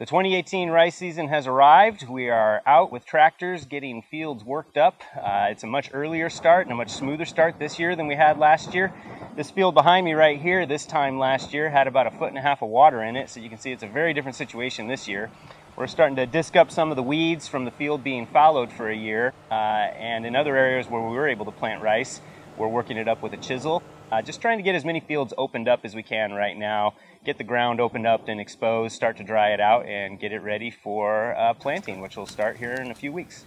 The 2018 rice season has arrived. We are out with tractors getting fields worked up. Uh, it's a much earlier start and a much smoother start this year than we had last year. This field behind me right here, this time last year, had about a foot and a half of water in it, so you can see it's a very different situation this year. We're starting to disc up some of the weeds from the field being fallowed for a year, uh, and in other areas where we were able to plant rice, we're working it up with a chisel. Uh, just trying to get as many fields opened up as we can right now, get the ground opened up and exposed, start to dry it out, and get it ready for uh, planting, which will start here in a few weeks.